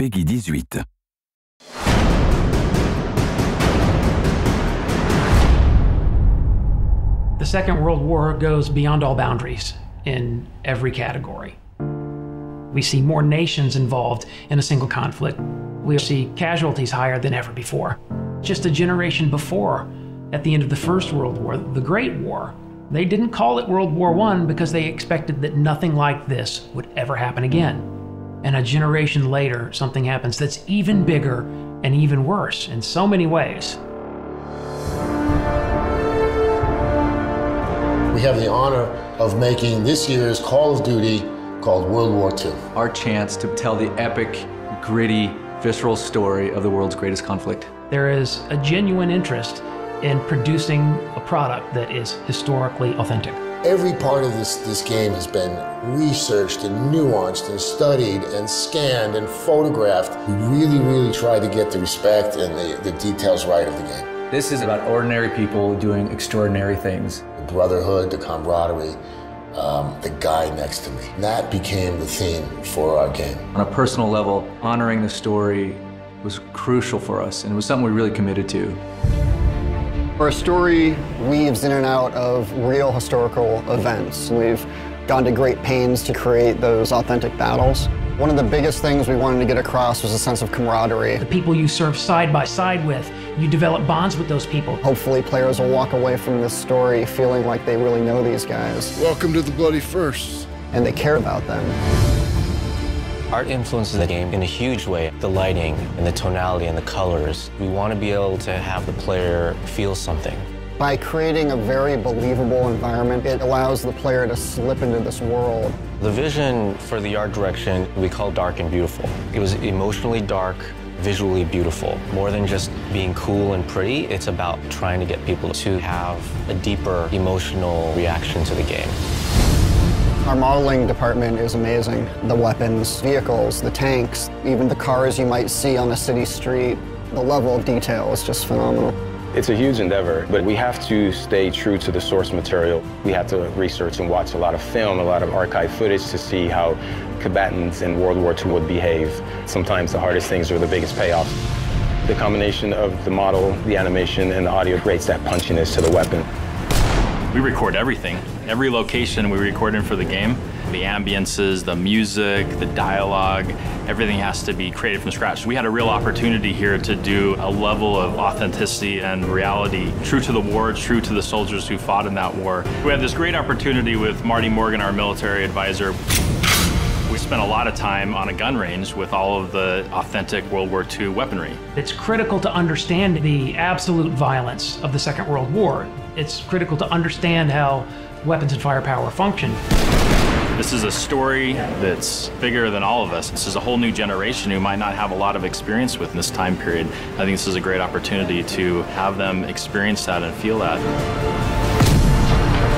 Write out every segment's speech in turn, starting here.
PEGI 18. The Second World War goes beyond all boundaries in every category. We see more nations involved in a single conflict. We see casualties higher than ever before. Just a generation before, at the end of the First World War, the Great War, they didn't call it World War I because they expected that nothing like this would ever happen again. And a generation later, something happens that's even bigger and even worse in so many ways. We have the honor of making this year's Call of Duty called World War II. Our chance to tell the epic, gritty, visceral story of the world's greatest conflict. There is a genuine interest in producing a product that is historically authentic. Every part of this, this game has been researched and nuanced and studied and scanned and photographed. We really, really tried to get the respect and the, the details right of the game. This is about ordinary people doing extraordinary things. The brotherhood, the camaraderie, um, the guy next to me. That became the theme for our game. On a personal level, honoring the story was crucial for us, and it was something we really committed to. Our story weaves in and out of real historical events. We've gone to great pains to create those authentic battles. One of the biggest things we wanted to get across was a sense of camaraderie. The people you serve side by side with, you develop bonds with those people. Hopefully players will walk away from this story feeling like they really know these guys. Welcome to the Bloody First. And they care about them. Art influences the game in a huge way. The lighting and the tonality and the colors. We want to be able to have the player feel something. By creating a very believable environment, it allows the player to slip into this world. The vision for the art direction we call dark and beautiful. It was emotionally dark, visually beautiful. More than just being cool and pretty, it's about trying to get people to have a deeper emotional reaction to the game. Our modeling department is amazing. The weapons, vehicles, the tanks, even the cars you might see on a city street. The level of detail is just phenomenal. It's a huge endeavor, but we have to stay true to the source material. We have to research and watch a lot of film, a lot of archive footage to see how combatants in World War II would behave. Sometimes the hardest things are the biggest payoffs. The combination of the model, the animation, and the audio creates that punchiness to the weapon. We record everything. Every location we record in for the game. The ambiances, the music, the dialogue, everything has to be created from scratch. We had a real opportunity here to do a level of authenticity and reality true to the war, true to the soldiers who fought in that war. We had this great opportunity with Marty Morgan, our military advisor. We spent a lot of time on a gun range with all of the authentic World War II weaponry. It's critical to understand the absolute violence of the Second World War. It's critical to understand how weapons and firepower function. This is a story that's bigger than all of us. This is a whole new generation who might not have a lot of experience with this time period. I think this is a great opportunity to have them experience that and feel that.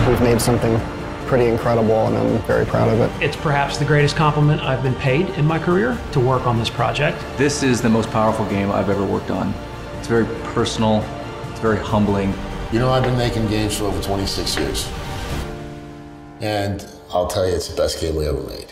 We've made something pretty incredible and I'm very proud of it. It's perhaps the greatest compliment I've been paid in my career to work on this project. This is the most powerful game I've ever worked on. It's very personal, it's very humbling. You know, I've been making games for over 26 years. And I'll tell you, it's the best game we ever made.